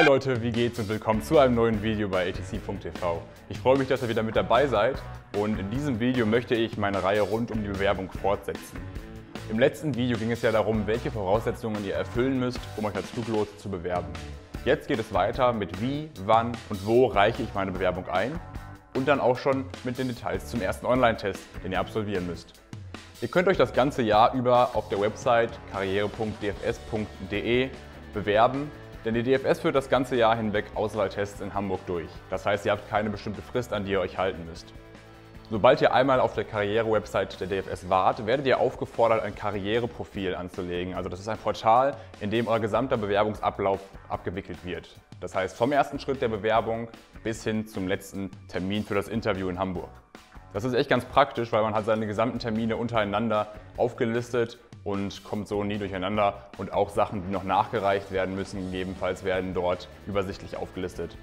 Hi Leute, wie geht's und willkommen zu einem neuen Video bei atc.tv. Ich freue mich, dass ihr wieder mit dabei seid und in diesem Video möchte ich meine Reihe rund um die Bewerbung fortsetzen. Im letzten Video ging es ja darum, welche Voraussetzungen ihr erfüllen müsst, um euch als Fluglotse zu bewerben. Jetzt geht es weiter mit wie, wann und wo reiche ich meine Bewerbung ein und dann auch schon mit den Details zum ersten Online-Test, den ihr absolvieren müsst. Ihr könnt euch das ganze Jahr über auf der Website karriere.dfs.de bewerben, denn die DFS führt das ganze Jahr hinweg Auswahltests in Hamburg durch. Das heißt, ihr habt keine bestimmte Frist, an die ihr euch halten müsst. Sobald ihr einmal auf der Karriere-Website der DFS wart, werdet ihr aufgefordert, ein Karriereprofil anzulegen. Also das ist ein Portal, in dem euer gesamter Bewerbungsablauf abgewickelt wird. Das heißt vom ersten Schritt der Bewerbung bis hin zum letzten Termin für das Interview in Hamburg. Das ist echt ganz praktisch, weil man hat seine gesamten Termine untereinander aufgelistet und kommt so nie durcheinander. Und auch Sachen, die noch nachgereicht werden müssen, gegebenenfalls werden dort übersichtlich aufgelistet.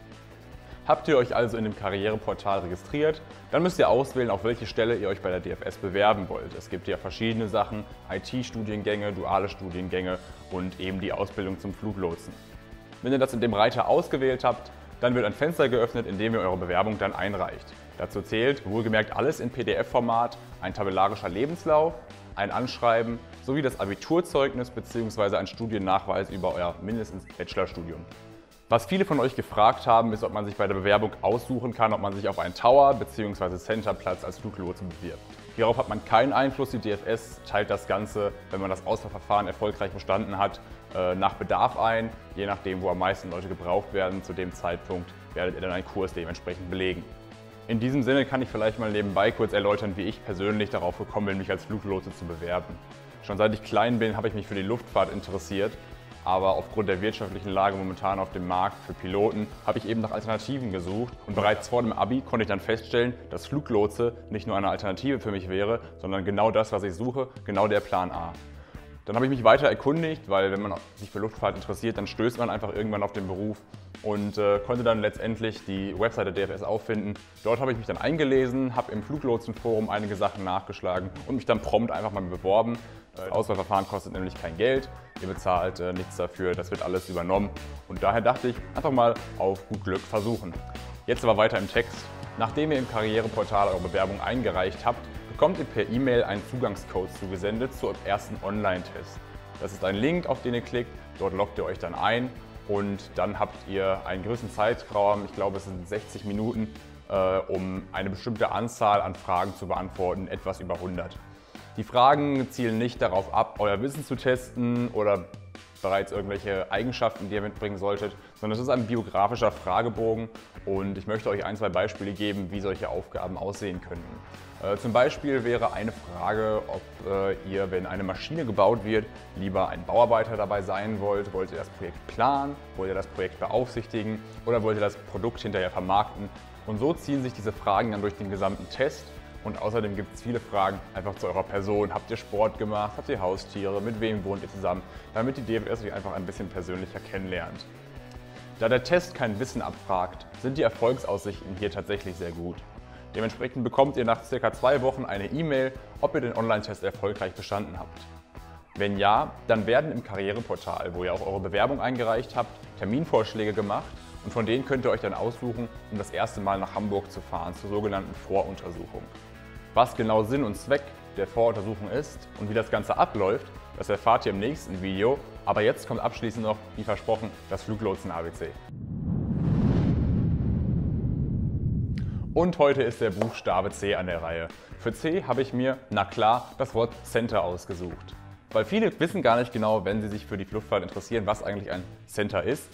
Habt ihr euch also in dem Karriereportal registriert, dann müsst ihr auswählen, auf welche Stelle ihr euch bei der DFS bewerben wollt. Es gibt ja verschiedene Sachen, IT-Studiengänge, duale Studiengänge und eben die Ausbildung zum Fluglotsen. Wenn ihr das in dem Reiter ausgewählt habt, dann wird ein Fenster geöffnet, in dem ihr eure Bewerbung dann einreicht. Dazu zählt wohlgemerkt alles in PDF-Format, ein tabellarischer Lebenslauf, ein Anschreiben sowie das Abiturzeugnis bzw. ein Studiennachweis über euer mindestens Bachelorstudium. Was viele von euch gefragt haben, ist, ob man sich bei der Bewerbung aussuchen kann, ob man sich auf einen Tower- bzw. Centerplatz als Fluglotse bewirbt. Hierauf hat man keinen Einfluss. Die DFS teilt das Ganze, wenn man das Auswahlverfahren erfolgreich bestanden hat, äh, nach Bedarf ein. Je nachdem, wo am meisten Leute gebraucht werden, zu dem Zeitpunkt werdet ihr dann einen Kurs dementsprechend belegen. In diesem Sinne kann ich vielleicht mal nebenbei kurz erläutern, wie ich persönlich darauf gekommen bin, mich als Fluglotse zu bewerben. Schon seit ich klein bin, habe ich mich für die Luftfahrt interessiert aber aufgrund der wirtschaftlichen Lage momentan auf dem Markt für Piloten habe ich eben nach Alternativen gesucht und bereits vor dem Abi konnte ich dann feststellen, dass Fluglotse nicht nur eine Alternative für mich wäre, sondern genau das, was ich suche, genau der Plan A. Dann habe ich mich weiter erkundigt, weil wenn man sich für Luftfahrt interessiert, dann stößt man einfach irgendwann auf den Beruf und äh, konnte dann letztendlich die Website der DFS auffinden. Dort habe ich mich dann eingelesen, habe im Fluglotsenforum einige Sachen nachgeschlagen und mich dann prompt einfach mal beworben. Das Auswahlverfahren kostet nämlich kein Geld, ihr bezahlt äh, nichts dafür, das wird alles übernommen und daher dachte ich, einfach mal auf gut Glück versuchen. Jetzt aber weiter im Text. Nachdem ihr im Karriereportal eure Bewerbung eingereicht habt, bekommt ihr per E-Mail einen Zugangscode zugesendet zu eurem ersten Online-Test. Das ist ein Link, auf den ihr klickt, dort loggt ihr euch dann ein und dann habt ihr einen gewissen Zeitraum, ich glaube es sind 60 Minuten, äh, um eine bestimmte Anzahl an Fragen zu beantworten, etwas über 100. Die Fragen zielen nicht darauf ab, euer Wissen zu testen oder bereits irgendwelche Eigenschaften, die ihr mitbringen solltet, sondern es ist ein biografischer Fragebogen und ich möchte euch ein, zwei Beispiele geben, wie solche Aufgaben aussehen könnten. Äh, zum Beispiel wäre eine Frage, ob äh, ihr, wenn eine Maschine gebaut wird, lieber ein Bauarbeiter dabei sein wollt. Wollt ihr das Projekt planen? Wollt ihr das Projekt beaufsichtigen? Oder wollt ihr das Produkt hinterher vermarkten? Und so ziehen sich diese Fragen dann durch den gesamten Test und außerdem gibt es viele Fragen einfach zu eurer Person. Habt ihr Sport gemacht? Habt ihr Haustiere? Mit wem wohnt ihr zusammen? Damit die DFS euch einfach ein bisschen persönlicher kennenlernt. Da der Test kein Wissen abfragt, sind die Erfolgsaussichten hier tatsächlich sehr gut. Dementsprechend bekommt ihr nach circa zwei Wochen eine E-Mail, ob ihr den Online-Test erfolgreich bestanden habt. Wenn ja, dann werden im Karriereportal, wo ihr auch eure Bewerbung eingereicht habt, Terminvorschläge gemacht und von denen könnt ihr euch dann aussuchen, um das erste Mal nach Hamburg zu fahren zur sogenannten Voruntersuchung. Was genau Sinn und Zweck der Voruntersuchung ist und wie das Ganze abläuft, das erfahrt ihr im nächsten Video. Aber jetzt kommt abschließend noch, wie versprochen, das Fluglotsen-ABC. Und heute ist der Buchstabe C an der Reihe. Für C habe ich mir, na klar, das Wort Center ausgesucht. Weil viele wissen gar nicht genau, wenn sie sich für die Luftfahrt interessieren, was eigentlich ein Center ist.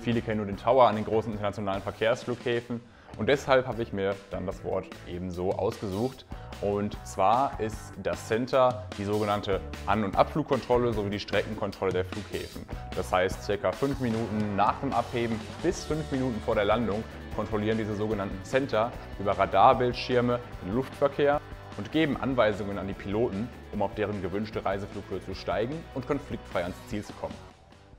Viele kennen nur den Tower an den großen internationalen Verkehrsflughäfen. Und deshalb habe ich mir dann das Wort ebenso ausgesucht. Und zwar ist das Center die sogenannte An- und Abflugkontrolle sowie die Streckenkontrolle der Flughäfen. Das heißt, circa fünf Minuten nach dem Abheben bis fünf Minuten vor der Landung kontrollieren diese sogenannten Center über Radarbildschirme den Luftverkehr und geben Anweisungen an die Piloten, um auf deren gewünschte Reiseflughöhe zu steigen und konfliktfrei ans Ziel zu kommen.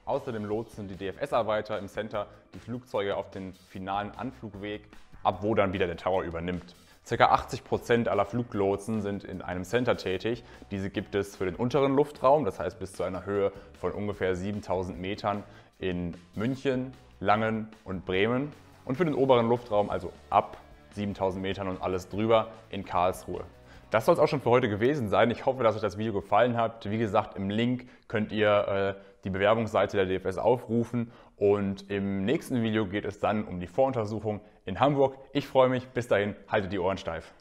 Außerdem lotsen die DFS-Arbeiter im Center die Flugzeuge auf den finalen Anflugweg, ab wo dann wieder der Tower übernimmt. Ca. 80% aller Fluglotsen sind in einem Center tätig. Diese gibt es für den unteren Luftraum, das heißt bis zu einer Höhe von ungefähr 7000 Metern in München, Langen und Bremen. Und für den oberen Luftraum, also ab 7000 Metern und alles drüber, in Karlsruhe. Das soll es auch schon für heute gewesen sein. Ich hoffe, dass euch das Video gefallen hat. Wie gesagt, im Link könnt ihr äh, die Bewerbungsseite der DFS aufrufen und im nächsten Video geht es dann um die Voruntersuchung in Hamburg. Ich freue mich. Bis dahin, haltet die Ohren steif.